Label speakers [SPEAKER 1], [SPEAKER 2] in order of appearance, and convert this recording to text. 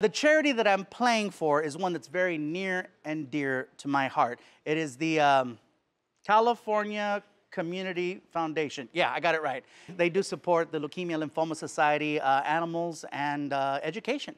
[SPEAKER 1] The charity that I'm playing for is one that's very near and dear to my heart. It is the um, California Community Foundation. Yeah, I got it right. They do support the Leukemia Lymphoma Society, uh, animals, and uh, education.